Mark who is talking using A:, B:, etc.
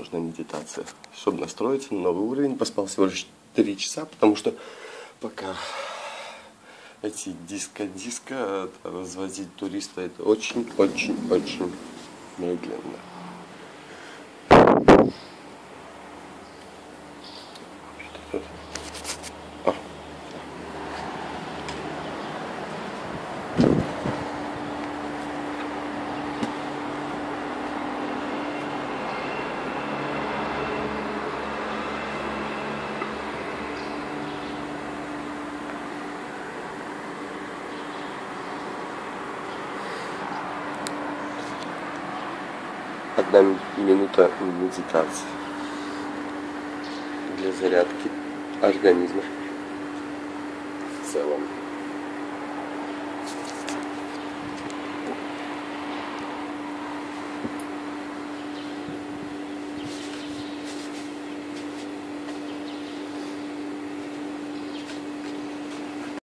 A: нужна медитация. Чтобы настроиться на новый уровень, поспал всего лишь 3 часа, потому что пока эти диско-диско развозить туриста, это очень-очень-очень медленно. Одна минута медитации для зарядки организма в целом.